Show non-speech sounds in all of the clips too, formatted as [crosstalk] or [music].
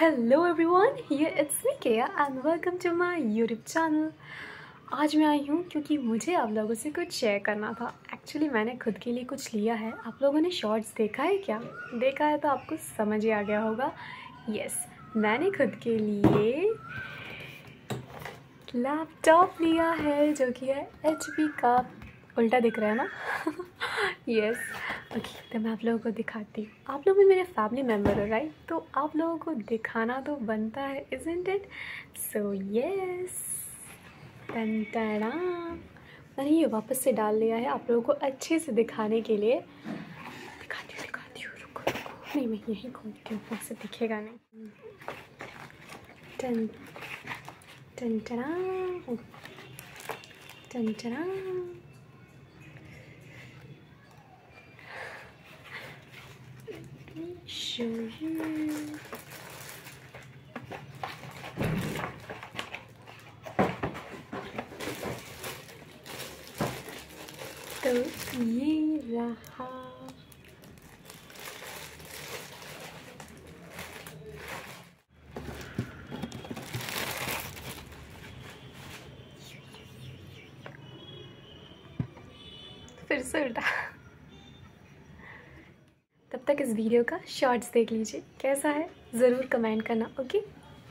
Hello everyone here it's me Keya and welcome to my YouTube channel आज मैं आई हूँ क्योंकि मुझे आप लोगों से कुछ शेयर करना था। एक्चुअली मैंने खुद के लिए कुछ लिया है। आप लोगों ने शॉर्ट्स देखा है क्या? देखा है तो आपको समझ ही आ गया होगा। यस yes, मैंने खुद के लिए लैपटॉप लिया है जो कि है HP का। उल्टा दिख रहा है ना? [laughs] यस ओके तो मैं आप लोगों को दिखाती हूँ। आप लोग भी मेरे फैमिली मेंबर हो राइट तो आप लोगों को दिखाना तो बनता है इजेंट इट सो यस मैंने ये वापस से डाल लिया है आप लोगों को अच्छे से दिखाने के लिए। दिखाती हूँ दिखाती हूँ, रुको रुको। नहीं, मैं यहीं खोलती हूँ वैसे दिखेगा नहीं। टन टन टन टन show you. तो ये रहा फिर से उल्टा तब तक इस वीडियो का शॉर्ट्स देख लीजिए कैसा है ज़रूर कमेंट करना okay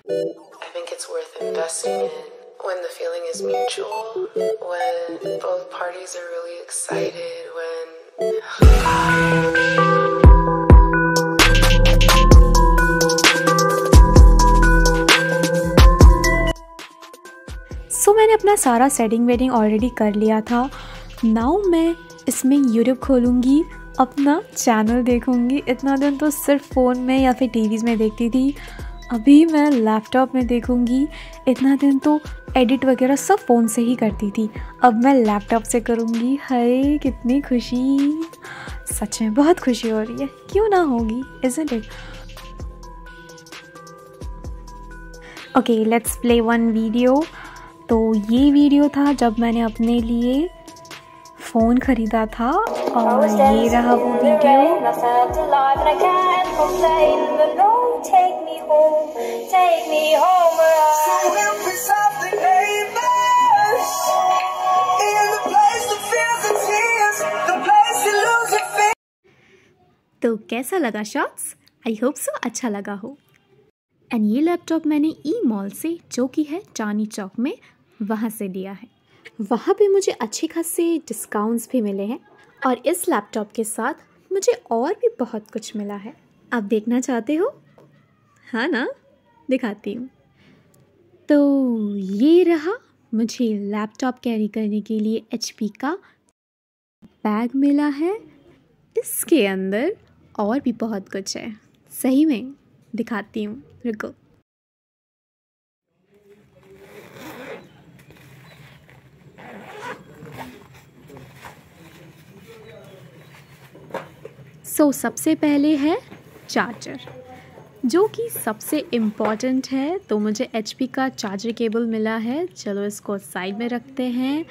I think it's worth investing in when the feeling is mutual, when both parties are really excited, when so so, मैंने अपना सारा सेटिंग वेडिंग ऑलरेडी कर लिया था नाउ मैं इसमें यूट्यूब खोलूँगी अपना चैनल देखूँगी। इतना दिन तो सिर्फ़ फ़ोन में या फिर टीवीज़ में देखती थी। अभी मैं लैपटॉप में देखूँगी। इतना दिन तो एडिट वगैरह सब फ़ोन से ही करती थी। अब मैं लैपटॉप से करूँगी। हाय, कितनी खुशी। सच में बहुत खुशी हो रही है। क्यों ना होगी is it okay let's play one video तो ये वीडियो था जब मैंने अपने लिए फ़ोन ख़रीदा था और ये रहा वो वीडियो। तो कैसा लगा शॉट्स आई होप सो अच्छा लगा हो। एंड ये लैपटॉप मैंने ई मॉल से जो कि है चांदी चौक में वहाँ से लिया है। वहाँ पे मुझे अच्छे खासे डिस्काउंट्स भी मिले हैं और इस लैपटॉप के साथ मुझे और भी बहुत कुछ मिला है। आप देखना चाहते हो? हाँ ना? दिखाती हूँ। तो ये रहा मुझे लैपटॉप कैरी करने के लिए एचपी का बैग मिला है। इसके अंदर और भी बहुत कुछ है। सही में दिखाती हूँ। रुको। सो so, सबसे पहले है चार्जर। जो कि सबसे इंपॉर्टेंट है तो मुझे एचपी का चार्जर केबल मिला है। चलो इसको साइड में रखते हैं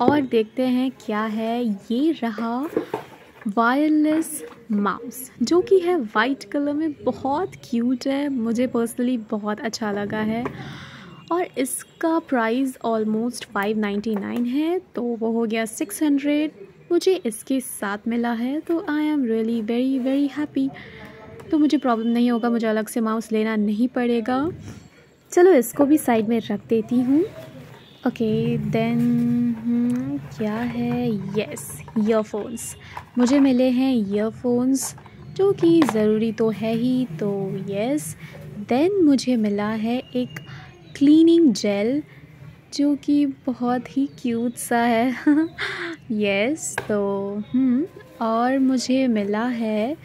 और देखते हैं क्या है। ये रहा वायरलेस माउस जो कि है वाइट कलर में बहुत क्यूट है। मुझे पर्सनली बहुत अच्छा लगा है। और इसका price almost five ninety nine है तो वो हो गया सिक्स हंड्रेड मुझे इसके साथ मिला है तो I am really very very happy तो मुझे प्रॉब्लम नहीं होगा, मुझे अलग से माउस लेना नहीं पड़ेगा। चलो, इसको भी साइड में रख देती हूँ। ओके देन क्या है? यस ईयरफोन्स मुझे मिले हैं ईयरफोन्स जो कि ज़रूरी तो है ही तो यस देन मुझे मिला है एक क्लीनिंग जेल जो कि बहुत ही क्यूट सा है। [laughs] यस तो हम्म और मुझे मिला है,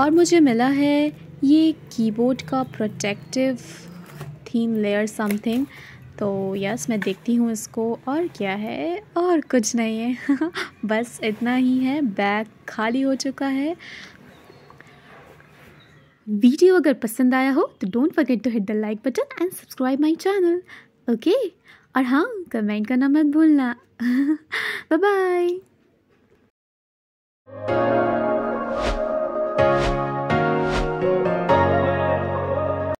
और मुझे मिला है ये कीबोर्ड का प्रोटेक्टिव थीम लेयर समथिंग तो यस मैं देखती हूँ इसको, और क्या है, और कुछ नहीं है। [laughs] बस इतना ही है, बैग खाली हो चुका है। वीडियो अगर पसंद आया हो तो don't forget to hit the like button and subscribe my channel okay? और हाँ कमेंट करना मत भूलना। [laughs] Bye bye